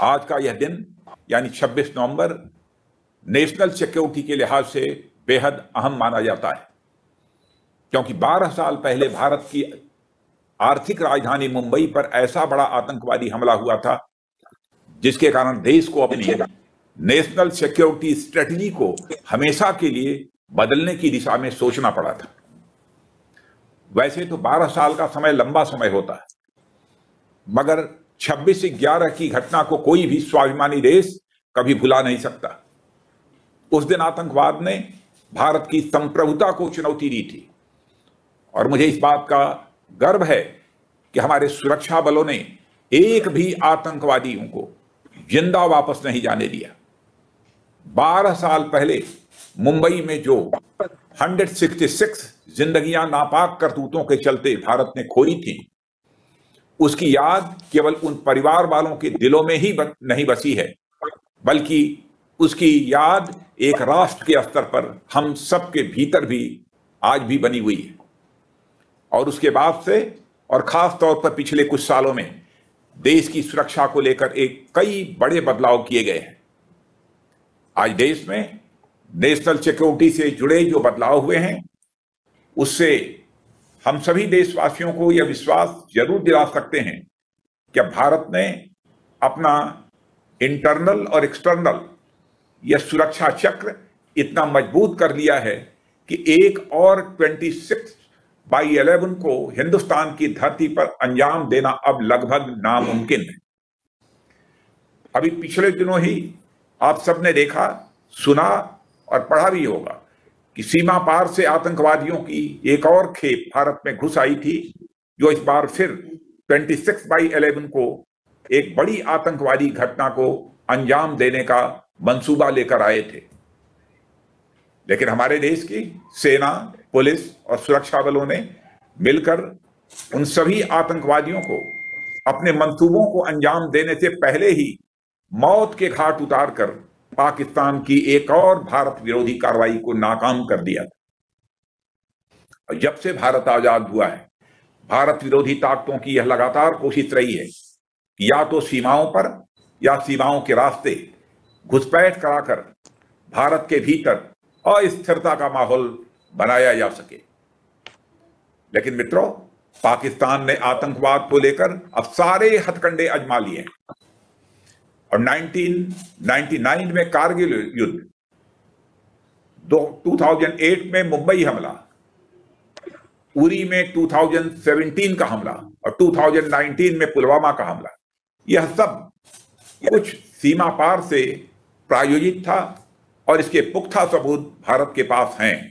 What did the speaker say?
आज का यह दिन, यानी 26 नवंबर, नेशनल सिक्योरिटी के लिहाज से बेहद अहम माना जाता है। क्योंकि 12 साल पहले भारत की आर्थिक राजधानी मुंबई पर ऐसा बड़ा आतंकवादी हमला हुआ था, जिसके कारण देश को अपनी नेशनल सिक्योरिटी स्ट्रेटजी को हमेशा के लिए बदलने की दिशा में सोचना पड़ा था। वैसे तो 12 साल का समय लंबा समय होता है, मगर 26 ग्यारह की घटना को कोई भी स्वाभिमानी देश कभी भुला नहीं सकता। उस दिन आतंकवाद ने भारत की संप्रभुता को चुनौती दी थी। और मुझे इस बात का गर्व है कि हमारे सुरक्षा बलों ने एक भी आतंकवादियों को ज़िंदा वापस नहीं जाने दिया। 12 साल पहले मुंबई में जो 166 जिंदगियाँ नापाक करतूतों के चलते भारत ने खोई थी उसकी याद केवल उन परिवार वालों के दिलों में ही नहीं बसी है, बल्कि उसकी याद एक राष्ट्र के स्तर पर हम सबके भीतर भी आज भी बनी हुई है। और उसके बाद से, और खास तौर पर पिछले कुछ सालों में, देश की सुरक्षा को लेकर एक कई बड़े बदलाव किए गए हैं। आज देश में नेशनल सिक्योरिटी से जुड़े जो बदलाव हुए हैं, उससे हम सभी देशवासियों को यह विश्वास ज़रूर दिला सकते हैं कि भारत ने अपना इंटरनल और एक्सटर्नल यह सुरक्षा चक्र इतना मज़बूत कर लिया है कि एक और 26 बाई 11 को हिंदुस्तान की धरती पर अंजाम देना अब लगभग नामुमकिन है। अभी पिछले दिनों ही आप सबने देखा, सुना और पढ़ा भी होगा। कि सीमा पार से आतंकवादियों की एक और खेप भारत में घुस आई थी, जो इस बार फिर 26 बाई 11 को एक बड़ी आतंकवादी घटना को अंजाम देने का मंसूबा लेकर आए थे। लेकिन हमारे देश की सेना, पुलिस और सुरक्षा बलों ने मिलकर उन सभी आतंकवादियों को अपने मंसूबों को अंजाम देने से पहले ही मौत के घाट उतारकर पाकिस्तान की एक और भारत विरोधी कार्रवाई को नाकाम कर दिया था। जब से भारत आज़ाद हुआ है, भारत विरोधी ताकतों की यह लगातार कोशिश रही है कि या तो सीमाओं पर या सीमाओं के रास्ते घुसपैठ कराकर भारत के भीतर अस्थिरता का माहौल बनाया जा सके। लेकिन मित्रों, पाकिस्तान ने आतंकवाद को लेकर अब सारे हथकंडे अजमा लिए और 1999 में कारगिल युद्ध, दो 2008 में मुंबई हमला, उरी में 2017 का हमला और 2019 में पुलवामा का हमला। यह सब कुछ सीमा पार से प्रायोजित था और इसके पुख्ता सबूत भारत के पास हैं।